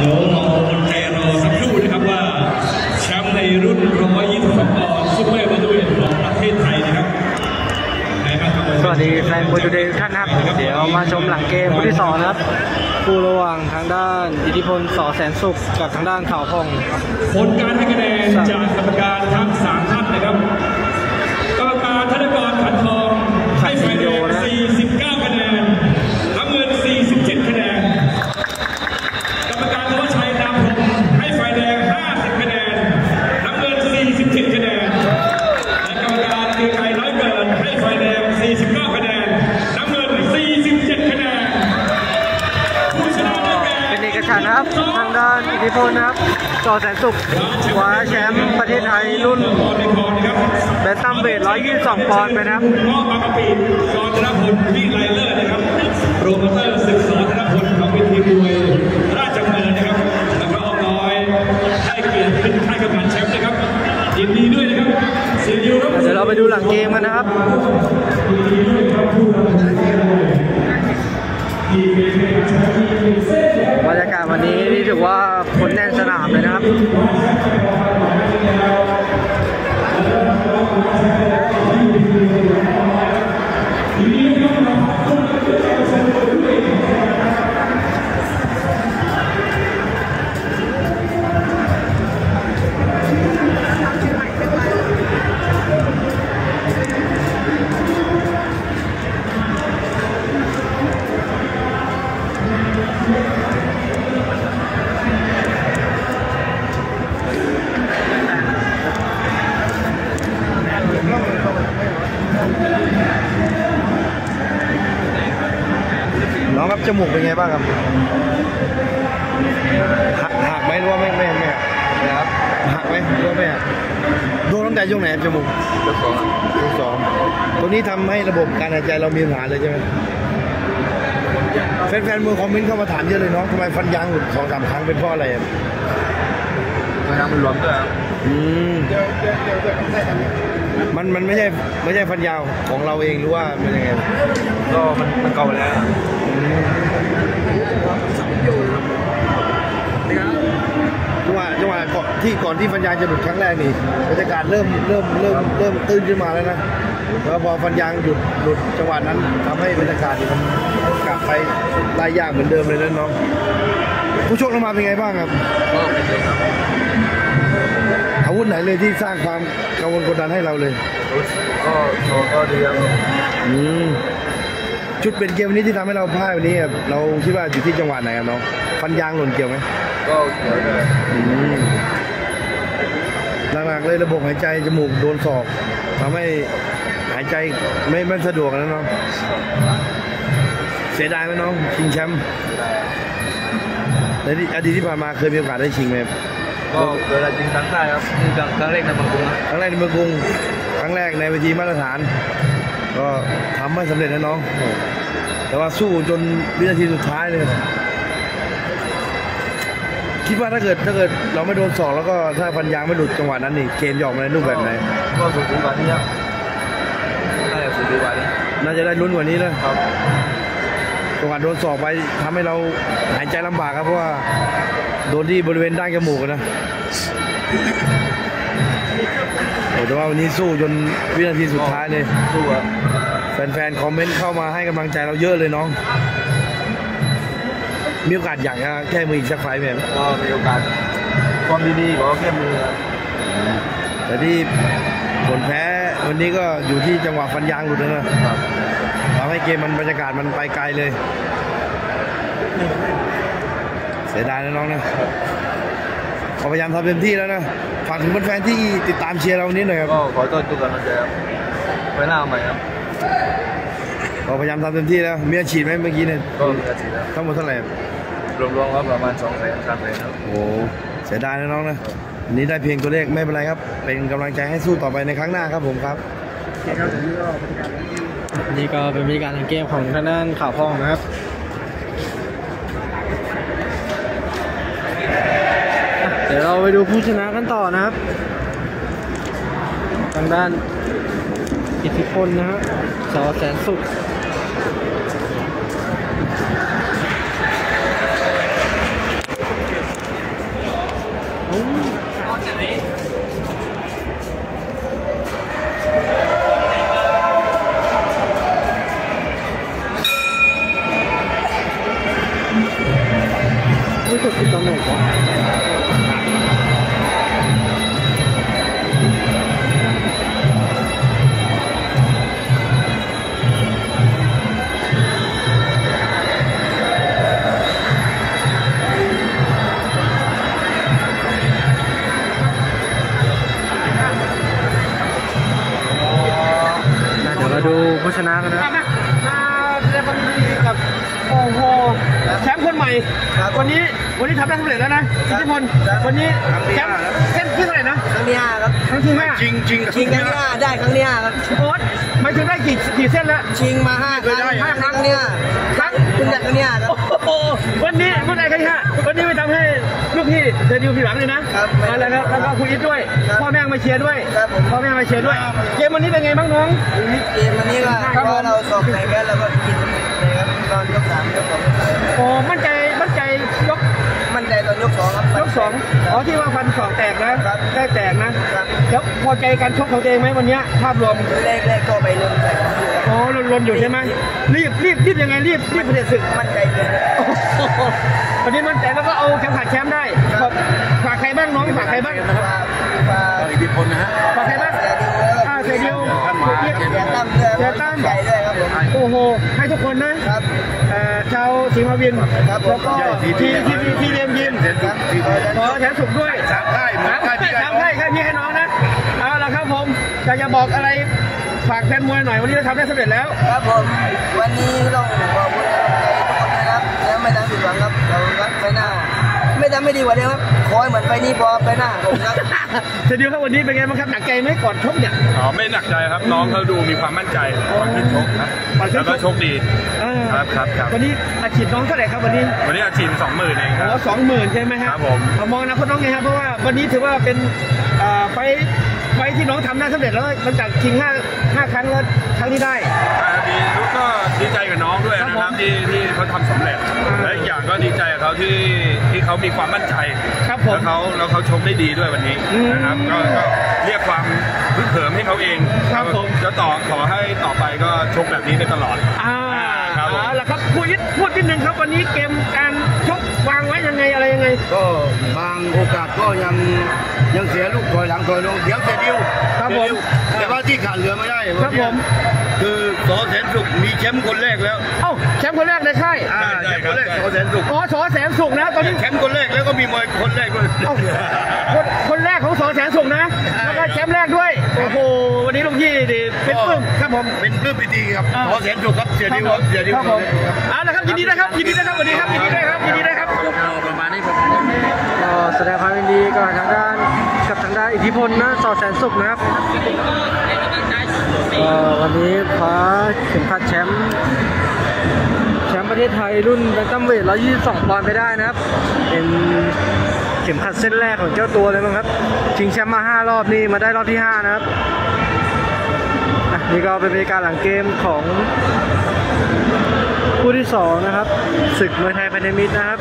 เดี๋ยวเราอดใจรอสักครู่นะครับว่าแชมป์ในรุ่น122ปอนด์ซุปเปอร์เวทเวทของประเทศไทยนะครับใครบ้างครับสวัสดีแฟนมวยทูเดย์ทุกท่านนะครับ เดี๋ยวมาชมหลังเกมคู่ที่สองนะครับคู่ระหว่างทางด้านอิทธิพลสอแสนสุขกับทางด้านขาวผ่องผลการให้คะแนนจากกรรมการทั้งสามท่านนะครับ กรรมการธนกรขันทองให้คะแนน49 คะแนนน้ำเงิน 47 คะแนน กรรมการธวัชชัยนามพรหมให้ฝ่ายแดง 50 คะแนน น้ำเงิน 47 คะแนน และกรรมการเกรียงไกรน้อยเกินให้ฝ่ายแดง 49 คะแนน น้ำเงิน 47 คะแนน ผู้ชนะได้แก่ เป็นเอกฉันท์นะครับ ทางด้านอิทธิ พลนะครับสอแสนสุขคว้าแชมป์ประเทศไทยรุ่นบอลในคอนะครับแบนตัมเวท122 ปอนด์ไปนะครับพ่อบางกะปิกรธนพลวิไลเลิศนะครับโปรโมเตอร์ศึกษาธนพลของเวทีมวยราชดำเนินนะครับแล้วก็อน้อยให้เกียรติเป็นให้กำนันแชมป์นะครับยินดีด้วยนะครับเสียยูครับเดี๋ยวเราไปดูหลังเกมกันนะครับบรรยากาศวันนี้นี่ถือว่า คนแน่นสนามเลยนะครับ น้องครับจมูกเป็นไงบ้างครับหักหักไหมหรือว่าไม่ไม่ไม่หักนะครับหักไหมหรือว่าไม่หักโดนตั้งแต่ช่วงไหนครับจมูกยกสองช่วงสองตัวนี้ทำให้ระบบการหายใจเรามีปัญหาเลยใช่ไหมแฟนๆมือคอมเมนต์เข้ามาถามเยอะเลยน้องทำไมฟันยางหลุดสองสามครั้งเป็นเพราะอะไรครับพยายามมันหลวมด้วยครับอืมมันมันไม่ใช่ไม่ใช่ฟันยาวของเราเองหรือว่ามันยังไงก็มันมันเก่าแล้ว จังหวะจังหวะก่อนที่ก่อนที่ฟันยางจะหลุดครั้งแรกนี่บรรยากาศเริ่มเริ่มเริ่มเริ่มตื้นขึ้นมาแล้วนะแล้วพอฟันยางหยุดหลุดจังหวะนั้นทำให้บรรยากาศนี่มันกลับไปลายยากเหมือนเดิมเลยนะน้องผู้ชกเรามาเป็นไงบ้างครับก็เป็นเลยครับอาวุธไหนเลยที่สร้างความกังวลกดดันให้เราเลยก็โชว์ก็ดีครับอืม จุดเป็นเกมวันนี้ที่ทำให้เราพ่ายวันนี้ครับเราคิดว่าอยู่ที่จังหวะไหนครับน้องฟันยางหล่นเกี่ยวไหมก็เกี่ยวด้วยอืมหนักๆเลยระบบหายใจจมูกโดนศอกทำให้หายใจไม่ไม่สะดวกนะน้องเสียดายไหมน้องชิงแชมป์ในอดีตที่ผ่านมาเคยมีโอกาสได้ชิงไหมครับก็เกิดอะไรจริงครั้งได้ครับนี่ครั้งครั้งแรกในบางกรุงครับครั้งแรกในเมืองกรุงครั้งแรกในเวทีมาตรฐาน ก็ทำไม่สำเร็จนะน้อง แต่ว่าสู้จนวินาทีสุดท้ายเลย คิดว่าถ้าเกิดถ้าเกิดเราไม่โดนสอกแล้วก็ถ้าฟันยางไม่หลุดจังหวะนั้นนี่เกมจะออกมาในรูปแบบไหน ก็สูงกว่านี้ครับน่าจะสูงกว่านี้ น่าจะได้ลุ้นกว่านี้นะครับจังหวะโดนสอกไปทำให้เราหายใจลำบากครับเพราะว่าโดนที่บริเวณด้านจมูกอะนะโอ้ แต่ว่าวันนี้สู้จนวินาทีสุดท้ายเลย สู้ครับแฟนๆ คอมเมนต์เข้ามาให้กำลังใจเราเยอะเลยน้อง มีโอกาสอยากจะแก้มืออีกสักไฟล์ไหมครับก็มีโอกาสความดีๆก็แค่มือครับแต่ที่ผลแพ้วันนี้ก็อยู่ที่จังหวะฟันยางหลุดนะครับทำให้เกมมันบรรยากาศมันไปไกลเลย เสียดายนะน้องนะ ขอพยายามทำเต็มที่แล้วนะฝากถึงแฟนๆที่ติดตามเชียร์เราวันนี้หน่อยครับก็ขอโทษทุกกำลังใจครับไปหน้าเอาใหม่ครับขอพยายามทำเต็มที่แล้วมีอาชีพไหมเมื่อกี้เนี่ยก็มีอาทิตย์แล้วทั้งหมดเท่าไหร่ครับรวมๆก็ประมาณสองแสนสามแสนครับโอ้โหเสียดายนะน้องนะวันนี้ได้เพียงตัวเลขไม่เป็นไรครับ เป็นกำลังใจให้สู้ต่อไปในครั้งหน้าครับผมครับนี่ก็เป็นบรรยากาศหลังเกมของทางด้านข่าวพองนะครับ เดี๋ยวเราไปดูผู้ชนะกันต่อนะครับ ทางด้านอิทธิพลนะฮะสอแสนสุขไม่ถูกติดตรงไหนวะ นะกันนะมาแสดงความยินดีกับโอ้โหแชมป์คนใหม่ วันนี้วันนี้ทำได้สำเร็จแล้วนะทุกคนวันนี้แชมป์เส้น ที่เท่าไหร่นะครั้งที่ห้าครับครั้งที่ห้าจริงจริงชิงครั้งที่ห้าได้ครั้งที่ห้าครับโอ๊ตหมายถึงได้กี่กี่เส้นแล้วชิงมาห้าครั้งห้าครั้งเนี่ยครั้งเพิ่งได้ครั้งที่ห้าครับโอ้โหวันนี้วันไหนกันฮะวันนี้ไม่ทำให้ลูกพี่เดนิวผิดหวังเลยนะครับเอาละครับแล้วก็คุณอิทด้วยครับพ่อแม่มาเชียร์ด้วยครับผมพ่อแม่มาเชียร์ด้วย เกมวันนี้เป็นไงบ้างน้องเกมวันนี้ก็ครับพผมอเราสอบในแพ้เราก็กินเลยครับตอนยกสามยกสองโอ้มั่นใจมั่นใจยก มั่นใจตอน ยกสองครับยกสองอ๋อที่ว่าฟันสองแตกนะครับได้แตกนะครับแล้วพอใจการชกของตัวเองไหมวันเนี้ยภาพรวมแรกแรกก็ไปลงใส่ของอยู่ครับอ๋อลนๆอยู่ใช่ไหมรีบรีบรีบยังไงรีบรีบประเด็นศึกมั่นใจเกินครับโอ้โหวันนี้มั่นใจแล้วก็เอาแชมป์ขาดแชมป์ได้ขอบฝากใครบ้างน้องฝากใครบ้างฝากฝากอิทธิพลนะฮะฝากใครบ้างเสียดิวแล้วก็อ่าเสียดิวเสียตั้มด้วยเสียตั้มใหญ่ด้วยครับผมโอ้โหให้ทุกคนนะครับ เอ่อชาวศรีมาวินครับผมแล้วก็ที่ที่ที่ที่เรียนยิมเซ็นทุกทีมขอแชมป์สุขด้วยสามค่ายเหมือนสามค่ายให้พี่ไก่สามให้ให้พี่ให้น้องนะเอาละครับผมอยากจะบอกอะไรฝากแฟนมวยหน่อยวันนี้เราทำได้สำเร็จแล้ว ครับผมวันนี้ต้องขอบคุณกำลังใจทุกคนนะครับแล้วไม่ต้องผิดหวังครับเราครับไปหน้าไม่ ทำไม่ดีกว่าเดิมครับขอให้เหมือนไปนี้พอไปหน้าผมครับเสร็จเดียวครับวันนี้เป็นไงบ้างครับหนักใจไหมก่อนชกเนี่ยอ๋อไม่หนักใจครับน้องเขาดูมีความมั่นใจก่อนขึ้นชกนะก่อนขึ้นชกแล้วก็โชคดีเออครับครับครับวันนี้อาชีพน้องเท่าไหร่ครับวันนี้ วันนี้อาชีพสองหมื่นเองคอ๋รัอบสองหมื่นใช่ไหมฮะครับผมเอามองอนะคนน้องไงครับเพราะว่าวันนี้ถือว่าเป็นเอ่อไฟท์ไฟท์ที่น้องทำได้สำเร็จแล้วหลังจากชิงห้าห้าครั้งแล้วครั้งนี้ได้อ่าดีลูกก็ดีใจกับน้องด้วย นะคครัรับบผมที่ที่เขาทำสำเร็จอ่าและอีกอย่างก็ดีใจกับเขาที่ที่เขามีความมั่นใจครับผมแล้วเขาแล้วเขาชกได้ดีด้วยวันนี้อืมนะครับก็ก็เรียกความพึกเขิมให้เขาเองครับผม จะต่อขอให้ต่อไปก็ชกแบบนี้ไปตลอด อ่าครับผม เอาละครับพูดนิดพูดนิดนึงครับวันนี้เกมการชกวางไว้ยังไงอะไรยังไง ก็บางโอกาสก็ยังยังเสียลูกถอยหลังถอยลงเดี๋ยวเสียดิวครับผมเสียดิวแต่ว่าที่ขาดเหลือไม่ได้ครับผม คือ สอแสนสุขมีแชมป์คนแรกแล้วเอ้าแชมป์คนแรกในค่ายอ่าแชมป์คนแรกสอแสนสุขอ๋อสอแสนสุขนะตอนนี้แชมป์คนแรกแล้วก็มีมวยคนแรกด้วยเอ้าคนคนแรกของสอแสนสุขนะแล้วก็แชมป์แรกด้วยโอ้โหวันนี้ลุงพี่ดีเป็นปลื้มครับผมเป็นปลื้มปิติครับอ่าสอแสนสุขครับเสียดิวครับเสียดิวครับผมเอาละครับยินดีนะครับยินดีนะครับสวัสดีครับยินดีด้วยครับยินดีด้วยครับประมาณนี้ประมาณนี้ก็แสดงความยินดีกับทางด้านกับทางด้านอิทธิพลนะสอแสนสุขนะครับก็ วันนี้คว้าเข็มขัดแชมป์แชมป์ประเทศไทยรุ่นแบนตัมเวท 122 ปอนด์ไปได้นะครับ เป็นเข็มขัดเส้นแรกของเจ้าตัวเลยมั้งครับ ชิงแชมป์มา 5 รอบนี่มาได้รอบที่ 5 นะครับนี่ก็เป็นบรรยากาศหลังเกมของคู่ที่ 2 นะครับศึกมวยไทยพันธมิตรนะครับ